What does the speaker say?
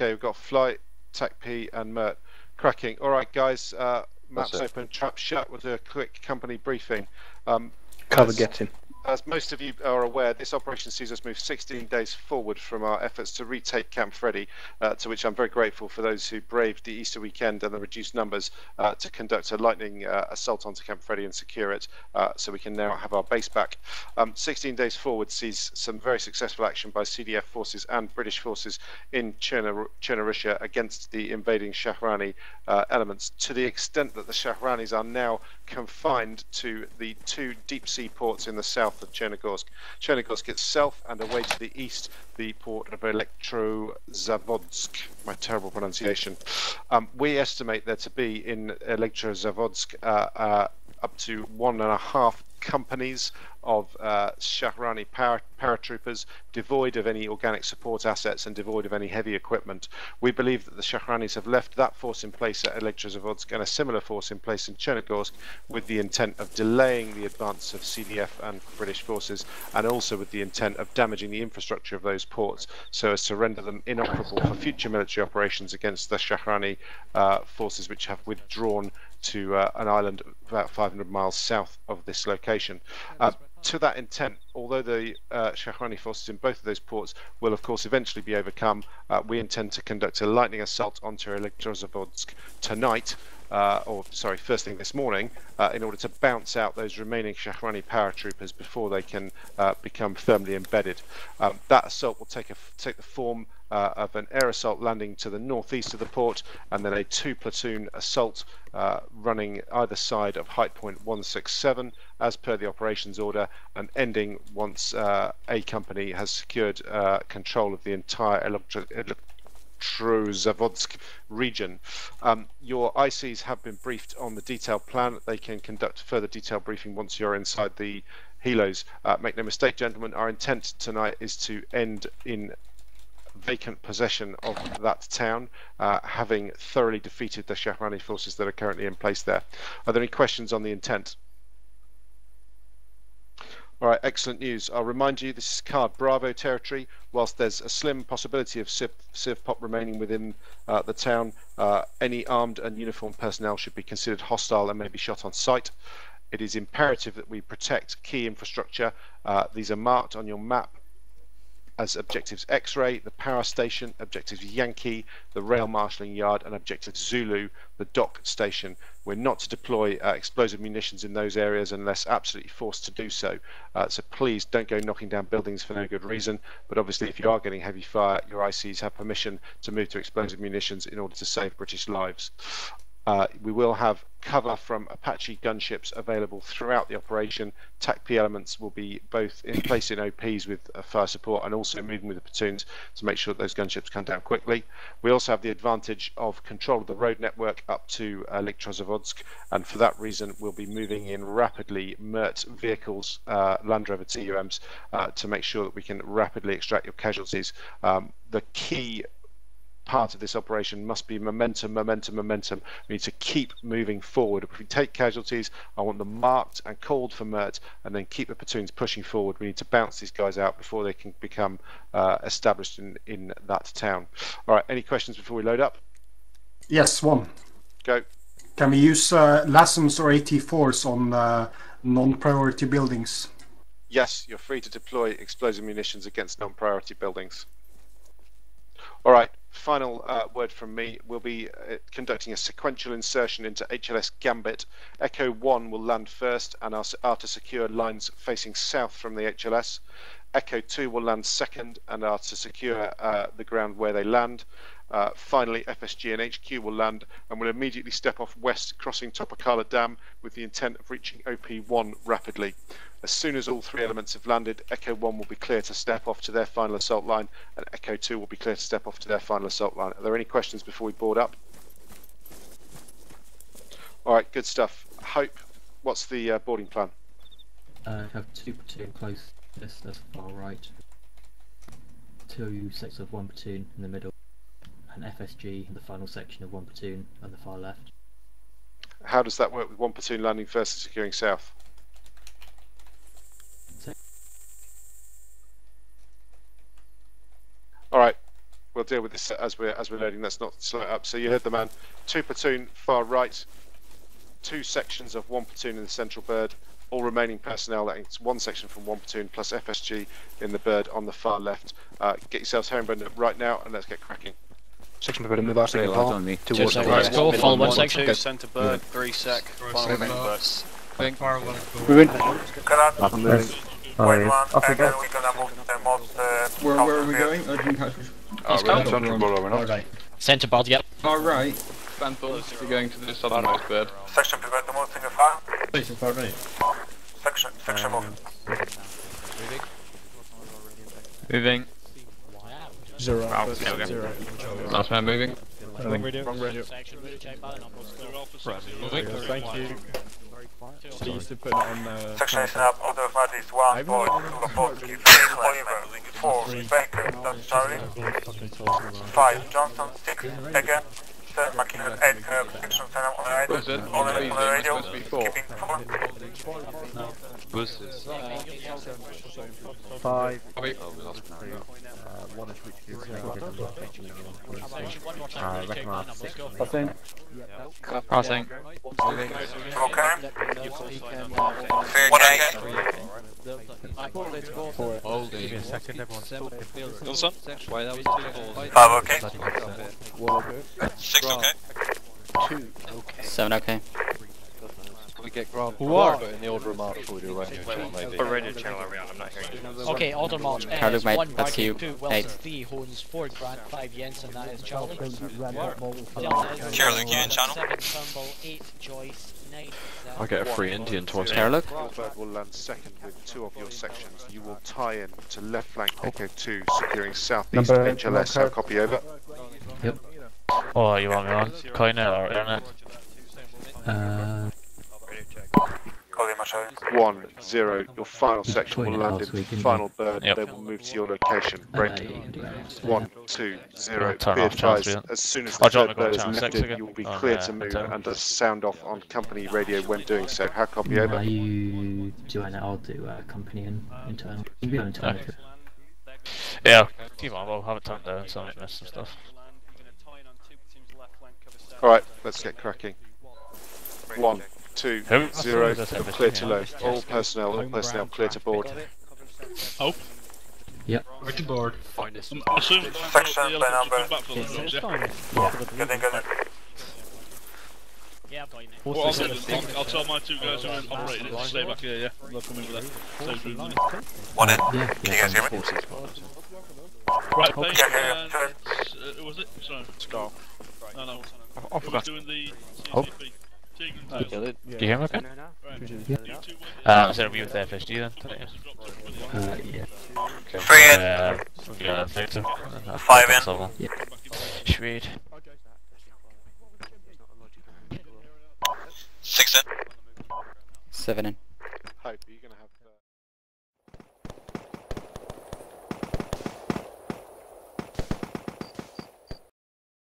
Okay, we've got Flight, TACP, and Mert. Cracking. All right, guys. Uh, maps open, trap shut. We'll do a quick company briefing. Um, Cover getting as most of you are aware, this operation sees us move 16 days forward from our efforts to retake Camp Freddy, uh, to which I'm very grateful for those who braved the Easter weekend and the reduced numbers uh, to conduct a lightning uh, assault onto Camp Freddy and secure it, uh, so we can now have our base back. Um, 16 days forward sees some very successful action by CDF forces and British forces in Chernorisha against the invading Sahrani uh, elements, to the extent that the Sahranis are now confined to the two deep sea ports in the south south of Chernogorsk. Chernogorsk itself, and away to the east, the port of Elektrozavodsk. My terrible pronunciation. Um, we estimate there to be in Elektrozavodsk uh, uh, up to one and a half companies of uh, Sahrani para paratroopers, devoid of any organic support assets and devoid of any heavy equipment. We believe that the Sahranis have left that force in place at Elektrozavodsk and a similar force in place in Chernogorsk with the intent of delaying the advance of CDF and British forces and also with the intent of damaging the infrastructure of those ports so as to render them inoperable for future military operations against the Sahrani uh, forces which have withdrawn to uh, an island about 500 miles south of this location. Uh, to that intent, although the uh, Sahrani forces in both of those ports will, of course, eventually be overcome, uh, we intend to conduct a lightning assault onto Elektrozavodsk tonight, uh, or sorry, first thing this morning, uh, in order to bounce out those remaining Sahrani paratroopers before they can uh, become firmly embedded. Um, that assault will take a, take the form uh, of an air assault landing to the northeast of the port, and then a two platoon assault uh, running either side of height point 167 as per the operations order, and ending once uh, a company has secured uh, control of the entire Elektrozavodsk region. Um, your ICs have been briefed on the detailed plan. They can conduct further detailed briefing once you're inside the helos. Uh, make no mistake, gentlemen, our intent tonight is to end in vacant possession of that town, uh, having thoroughly defeated the Sahrani forces that are currently in place there. Are there any questions on the intent? All right, excellent news. I'll remind you this is card Bravo territory. Whilst there's a slim possibility of Civ, Civ Pop remaining within uh, the town, uh, any armed and uniformed personnel should be considered hostile and may be shot on sight. It is imperative that we protect key infrastructure. Uh, these are marked on your map as objectives X-ray, the power station, objectives Yankee, the rail marshalling yard, and objective Zulu, the dock station. We're not to deploy uh, explosive munitions in those areas unless absolutely forced to do so. Uh, so please don't go knocking down buildings for no good reason. But obviously, if you are getting heavy fire, your ICs have permission to move to explosive munitions in order to save British lives. Uh, we will have cover from Apache gunships available throughout the operation. TACP elements will be both in place in OPs with uh, fire support and also moving with the platoons to make sure that those gunships come down quickly. We also have the advantage of control of the road network up to uh, Elektrozavodsk and for that reason we'll be moving in rapidly MERT vehicles, uh, Land Rover TUMs, uh, to make sure that we can rapidly extract your casualties. Um, the key part of this operation must be momentum, momentum, momentum. We need to keep moving forward. If we take casualties, I want them marked and called for MERT and then keep the platoons pushing forward. We need to bounce these guys out before they can become uh, established in, in that town. All right, any questions before we load up? Yes, one. Go. Can we use uh, LASMs or AT4s on uh, non-priority buildings? Yes, you're free to deploy explosive munitions against non-priority buildings. All right, final uh, word from me. We'll be uh, conducting a sequential insertion into HLS Gambit. Echo 1 will land first and are, are to secure lines facing south from the HLS. Echo 2 will land second and are to secure uh, the ground where they land. Uh, finally, FSG and HQ will land and will immediately step off west, crossing Topolka Dam with the intent of reaching OP1 rapidly. As soon as all three elements have landed, Echo 1 will be clear to step off to their final assault line, and Echo 2 will be clear to step off to their final assault line. Are there any questions before we board up? All right, good stuff. Hope, what's the uh, boarding plan? Uh, have two platoon close this, that's far right. Two sets of one platoon in the middle, and FSG in the final section of one platoon on the far left. How does that work with one platoon landing first and securing south? All right, we'll deal with this as we're as we're loading. Let's not slow up. So you heard the man. Two platoon far right, two sections of one platoon in the central bird. All remaining personnel. That's one section from one platoon plus FSG in the bird on the far left. Uh, get yourselves up right now, and let's get cracking. Section prepared to move out, second Paul. on me. Two Towards the right. Go, Middle follow one, one one. section. Go. Centre bird, three sec, final main bird. Moving. Point One, and then we're gonna move the most. Uh, Where, where are we going? I didn't catch which. Let's go. Central border, we're not. Centre bird, yep. All right. Phantom, you're going to the southernmost bird. Section prepared to move single file. Station far right. Section, section move. Moving. Zero. Wow, there we go. Last man moving. Wrong radio. Moving. Thank you. She used to put on uh, Section is up. Order of matters one boy, Lopowski, three Oliver, four Baker, that's Charlie, five Johnson, six again. Seven McKinnon, eight uh, section on the radio. On the, on the radio, Supposed to be four. keeping five. Copy. Uh, one of which is Uh, recommend six. Passing. Passing. Okay. One again. Holding. Five okay. Six okay. Seven, okay. What? in the order of march radio channel, maybe. radio channel I'm not hearing you. Okay, order march. Carlo, mate, one that's you. Two, Eight. Wilson, three Hones, four Grant, five Jensen, that is Charlie. Delta is channel? Seven Turnbull, eight Joyce, nine. I get a free Indian twice. Carlo? Your bird will land second with two of your sections. You will tie in to left flank Echo 2, securing southeast Number- HLS. I'll copy over. Yep. Oh, you want me on? Coin it or internet? Uh, Call him, Charlie. One, zero. Your final section will land last in week, didn't final bird. Yep. They will move to your location. Break. you can do that. One, two, zero. Be advised, as soon as Oh, the do you third me to go bird is channel lifted, you will be On, clear to move and to sound off on company radio when doing so. How copy Are over? you doing it? I'll do uh, company and internal. You can be internal. Okay. Yeah, keep on, we'll have it turned down, so I might miss some stuff. Alright, let's get cracking. One, two, Who? zero. That's You're clear to yeah. load. All personnel, all personnel clear to board. Yep. Section by number. Getting good. Yeah, boy, mate. Well, I'll, I'll, I'll tell my two guys who are operating it to stay back here, yeah? They'll come in with that. Saves room. One in. Yeah. Can you guys hear me? Right, base, Yeah, yeah, and, yeah. uh, who was it? Sorry. Scar. No, no. I forgot. Doing the Oh. CCP. Tegan, it. Do you hear me okay? Yeah. You two Uh, is there a view with the FSG then? Uh, yeah. Three in. Uh, yeah, Victor. Five in. Level. Yeah. Sweet. Six in. Seven in. Hope, are you going to have...